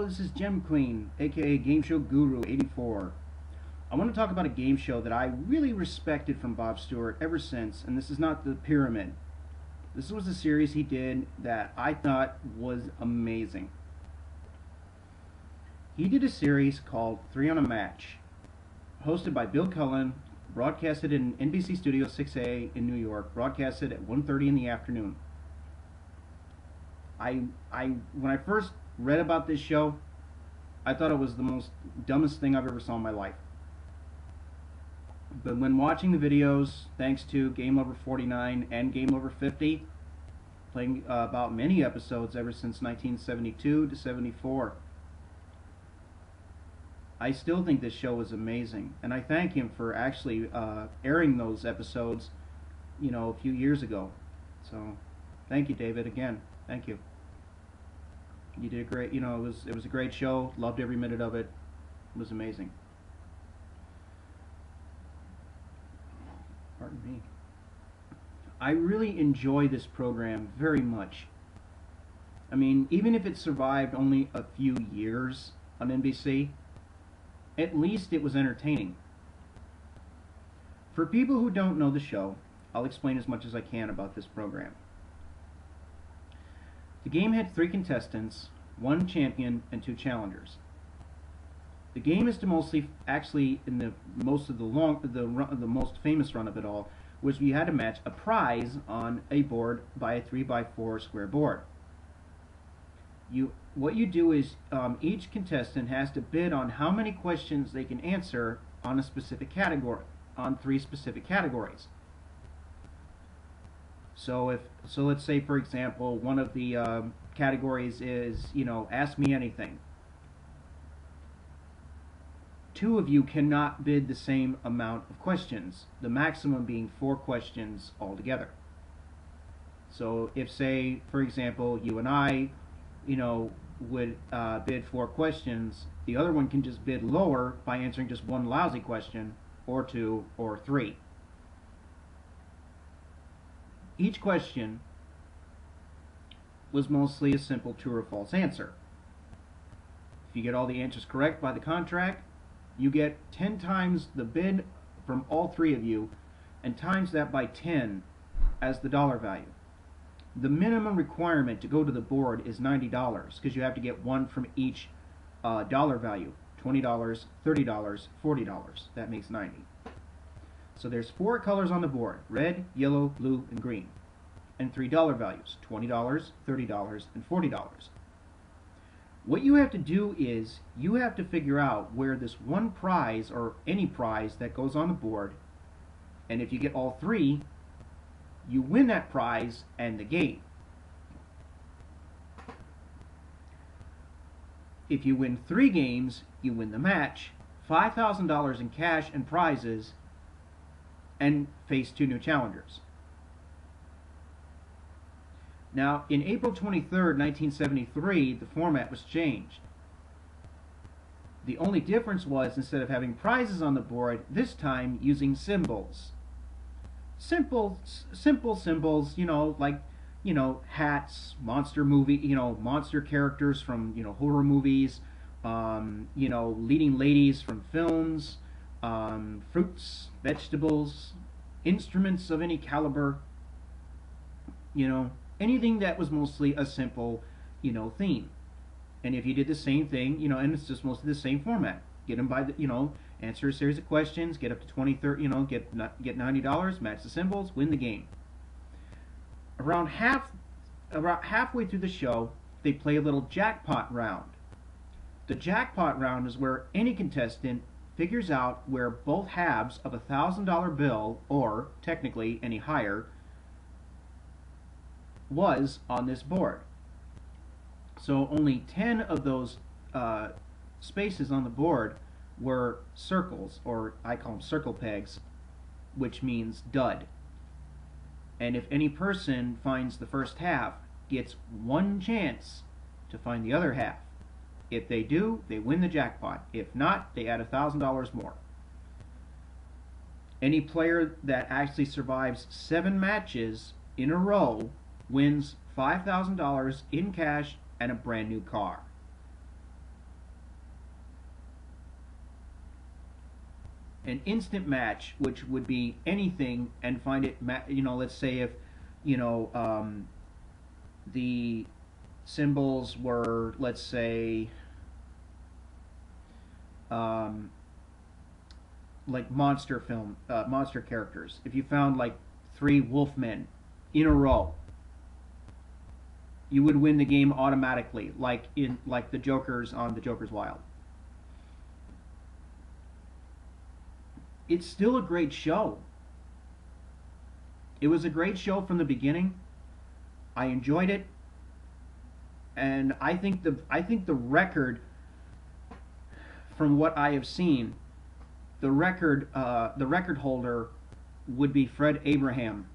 This is JEM Queen, aka Game Show Guru 84. I want to talk about a game show that I really respected from Bob Stewart ever since, and this is not The Pyramid. This was a series he did that I thought was amazing. He did a series called Three on a Match, hosted by Bill Cullen, broadcasted in NBC Studio 6A in New York, broadcasted at 1.30 in the afternoon. I, I, when I first read about this show, I thought it was the most dumbest thing I've ever saw in my life. But when watching the videos, thanks to Gamelover 49 and Gamelover 50, playing uh, about many episodes ever since 1972 to 74, I still think this show is amazing, and I thank him for actually uh, airing those episodes, you know, a few years ago. So, thank you, David, again. Thank you. You did a great, you know, it was it was a great show. Loved every minute of it. It was amazing. Pardon me. I really enjoy this program very much. I mean, even if it survived only a few years on NBC, at least it was entertaining. For people who don't know the show, I'll explain as much as I can about this program. The game had three contestants, one champion, and two challengers. The game is mostly, actually, in the most of the long, the the most famous run of it all, was you had to match a prize on a board by a three by four square board. You, what you do is um, each contestant has to bid on how many questions they can answer on a specific category, on three specific categories. So if so, let's say for example, one of the um, categories is you know ask me anything. Two of you cannot bid the same amount of questions. The maximum being four questions altogether. So if say for example you and I, you know, would uh, bid four questions, the other one can just bid lower by answering just one lousy question, or two, or three. Each question was mostly a simple true or false answer. If you get all the answers correct by the contract, you get 10 times the bid from all three of you and times that by 10 as the dollar value. The minimum requirement to go to the board is $90 because you have to get one from each uh, dollar value. $20, $30, $40. That makes 90. So there's four colors on the board, red, yellow, blue, and green. And three dollar values, $20, $30, and $40. What you have to do is you have to figure out where this one prize or any prize that goes on the board, and if you get all three, you win that prize and the game. If you win three games, you win the match, $5,000 in cash and prizes, and face two new challengers. Now, in April 23, 1973, the format was changed. The only difference was instead of having prizes on the board, this time using symbols. Simple, simple symbols, you know, like, you know, hats, monster movie, you know, monster characters from, you know, horror movies, um, you know, leading ladies from films, um, fruits, vegetables, instruments of any caliber, you know, anything that was mostly a simple, you know, theme. And if you did the same thing, you know, and it's just mostly the same format. Get them by the, you know, answer a series of questions, get up to 20, 30, you know, get get $90, match the symbols, win the game. Around half, about halfway through the show, they play a little jackpot round. The jackpot round is where any contestant figures out where both halves of a thousand dollar bill, or technically any higher, was on this board. So only 10 of those uh, spaces on the board were circles, or I call them circle pegs, which means dud. And if any person finds the first half, gets one chance to find the other half. If they do, they win the jackpot. If not, they add $1,000 more. Any player that actually survives seven matches in a row wins $5,000 in cash and a brand new car. An instant match, which would be anything, and find it, you know, let's say if, you know, um, the symbols were, let's say, um, like monster film, uh, monster characters. If you found like three Wolfmen in a row, you would win the game automatically, like in like the Joker's on the Joker's Wild. It's still a great show. It was a great show from the beginning. I enjoyed it, and I think the I think the record, from what I have seen, the record uh, the record holder would be Fred Abraham.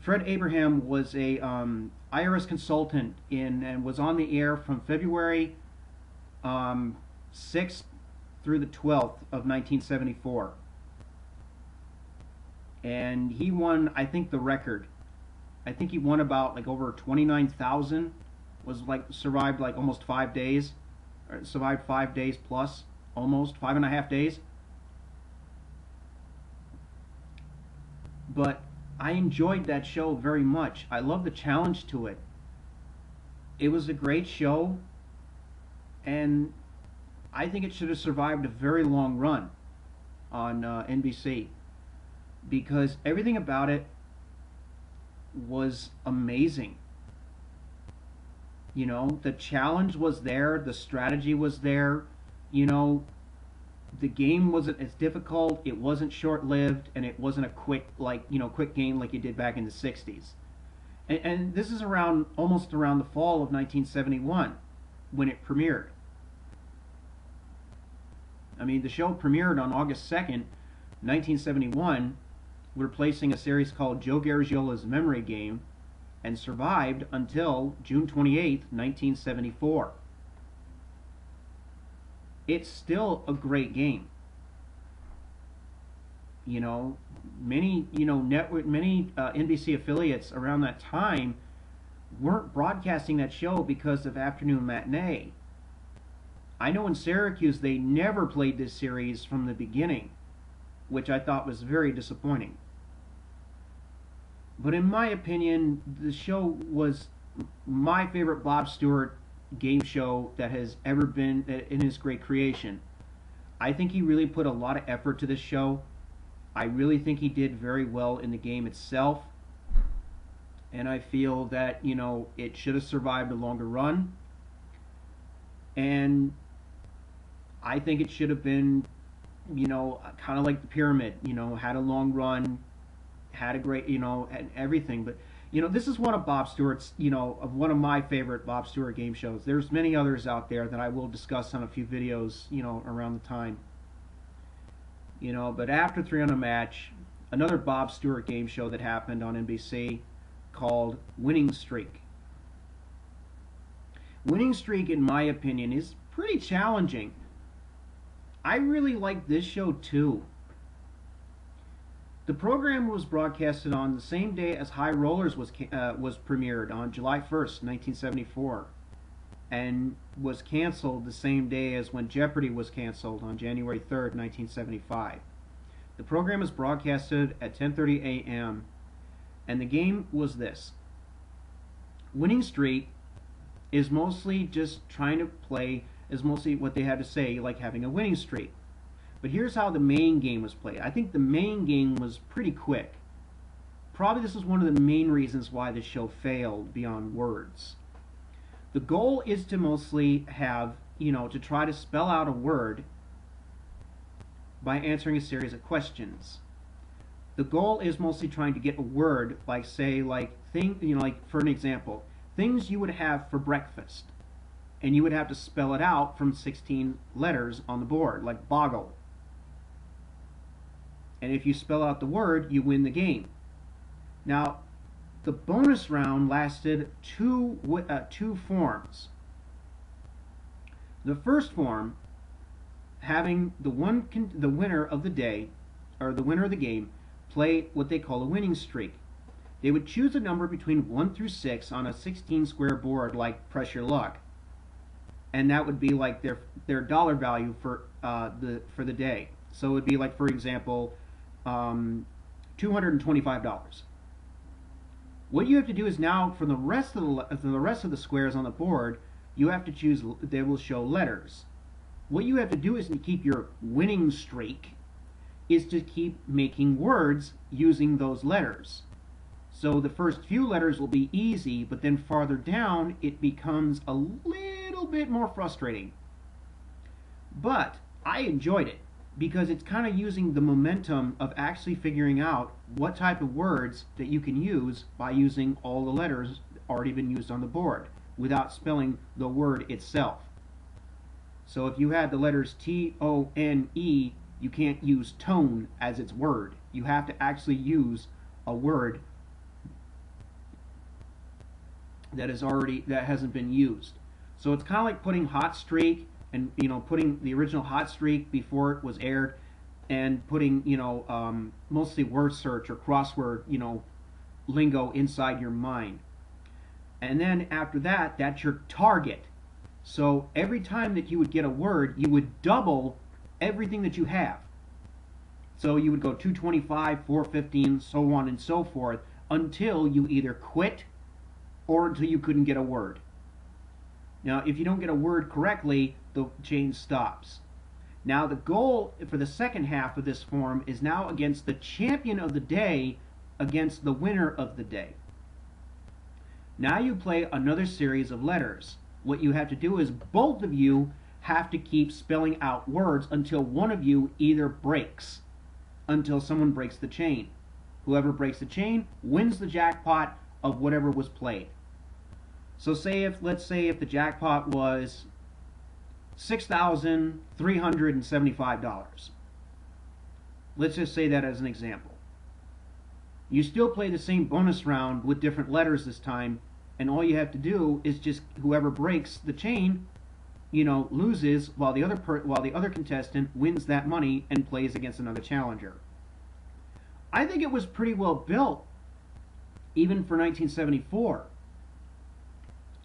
Fred Abraham was a um, IRS consultant in and was on the air from February um, 6th through the 12th of 1974. And he won, I think, the record. I think he won about like over 29,000. Was like survived like almost five days, survived five days plus, almost five and a half days. But I enjoyed that show very much. I love the challenge to it. It was a great show, and I think it should have survived a very long run on uh, NBC because everything about it was amazing. You know, the challenge was there, the strategy was there. You know, the game wasn't as difficult, it wasn't short-lived, and it wasn't a quick like you know quick game like you did back in the '60s. And, and this is around almost around the fall of 1971 when it premiered. I mean, the show premiered on August 2nd, 1971, replacing a series called Joe Garagiola's Memory Game, and survived until June 28, 1974 it's still a great game. You know, many you know network many uh, NBC affiliates around that time weren't broadcasting that show because of afternoon matinee. I know in Syracuse they never played this series from the beginning, which I thought was very disappointing. But in my opinion, the show was my favorite Bob Stewart game show that has ever been uh, in his great creation. I think he really put a lot of effort to this show. I really think he did very well in the game itself. And I feel that, you know, it should have survived a longer run. And I think it should have been, you know, kind of like the pyramid, you know, had a long run, had a great, you know, and everything. But you know, this is one of Bob Stewart's, you know, of one of my favorite Bob Stewart game shows. There's many others out there that I will discuss on a few videos, you know, around the time. You know, but after Three on a Match, another Bob Stewart game show that happened on NBC called Winning Streak. Winning Streak, in my opinion, is pretty challenging. I really like this show too. The program was broadcasted on the same day as High Rollers was uh, was premiered on July 1st, 1974, and was canceled the same day as when Jeopardy was canceled on January 3rd, 1975. The program was broadcasted at 10:30 a.m. and the game was this. Winning Streak is mostly just trying to play is mostly what they had to say like having a winning streak. But here's how the main game was played. I think the main game was pretty quick. Probably this is one of the main reasons why the show failed beyond words. The goal is to mostly have, you know, to try to spell out a word by answering a series of questions. The goal is mostly trying to get a word like say like thing, you know, like for an example, things you would have for breakfast. And you would have to spell it out from 16 letters on the board, like boggle, and if you spell out the word, you win the game. Now, the bonus round lasted two, uh, two forms. The first form, having the one the winner of the day, or the winner of the game, play what they call a winning streak. They would choose a number between 1 through 6 on a 16 square board like Press Your Luck. And that would be like their, their dollar value for, uh, the, for the day. So it would be like, for example, um, $225. What you have to do is now, for the rest of the, the rest of the squares on the board, you have to choose, they will show letters. What you have to do is to keep your winning streak, is to keep making words using those letters. So the first few letters will be easy, but then farther down it becomes a little bit more frustrating. But I enjoyed it because it's kind of using the momentum of actually figuring out what type of words that you can use by using all the letters already been used on the board without spelling the word itself. So if you had the letters T-O-N-E, you can't use tone as its word. You have to actually use a word that is already that hasn't been used. So it's kind of like putting hot streak and you know putting the original hot streak before it was aired and putting you know um, mostly word search or crossword you know lingo inside your mind. And then after that that's your target. So every time that you would get a word you would double everything that you have. So you would go 225 415 so on and so forth until you either quit or until you couldn't get a word now if you don't get a word correctly the chain stops now the goal for the second half of this form is now against the champion of the day against the winner of the day now you play another series of letters. What you have to do is both of you have to keep spelling out words until one of you either breaks, until someone breaks the chain. Whoever breaks the chain wins the jackpot of whatever was played. So say if, let's say if the jackpot was $6,375. Let's just say that as an example. You still play the same bonus round with different letters this time, and all you have to do is just whoever breaks the chain, you know, loses while the other per- while the other contestant wins that money and plays against another challenger. I think it was pretty well built, even for 1974.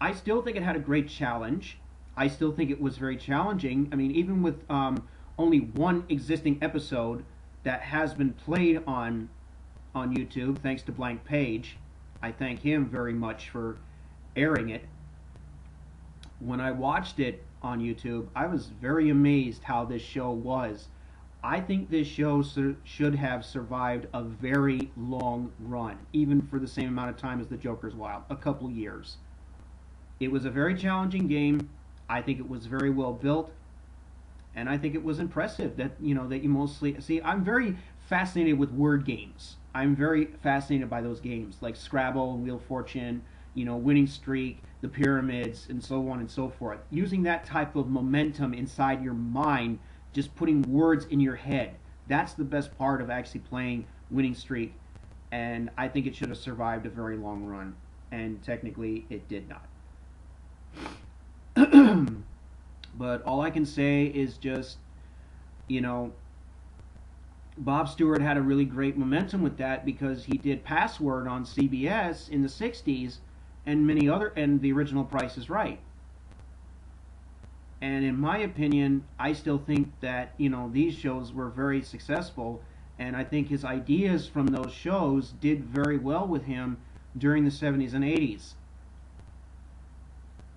I still think it had a great challenge. I still think it was very challenging. I mean, even with um, only one existing episode that has been played on on YouTube, thanks to Blanquepage. I thank him very much for airing it. When I watched it on YouTube, I was very amazed how this show was. I think this show sur- should have survived a very long run, even for the same amount of time as The Joker's Wild, a couple years. It was a very challenging game. I think it was very well built, and I think it was impressive that you know that you mostly see. I'm very fascinated with word games. I'm very fascinated by those games like Scrabble and Wheel of Fortune, you know, Winning Streak, the pyramids, and so on and so forth. Using that type of momentum inside your mind, just putting words in your head. That's the best part of actually playing Winning Streak, and I think it should have survived a very long run, and technically it did not. but all I can say is just, you know, Bob Stewart had a really great momentum with that because he did Password on CBS in the 60s and many other and the original Price is Right. And in my opinion, I still think that, you know, these shows were very successful and I think his ideas from those shows did very well with him during the 70s and 80s.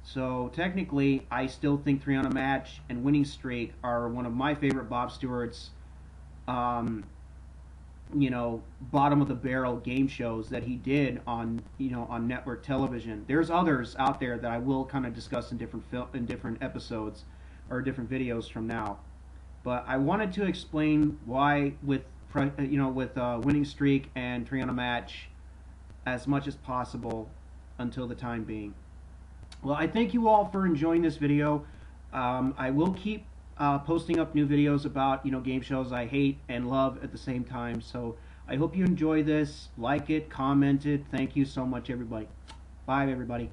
So technically, I still think Three on a Match and Winning Streak are one of my favorite Bob Stewart's um, you know, bottom of the barrel game shows that he did on, you know, on network television. There's others out there that I will kind of discuss in different fil- in different episodes or different videos from now. But I wanted to explain why with you know with uh, winning streak and Three on a Match as much as possible until the time being. Well, I thank you all for enjoying this video. Um, I will keep uh, posting up new videos about you know game shows I hate and love at the same time. So I hope you enjoy this. Like it, comment it. Thank you so much, everybody. Bye, everybody.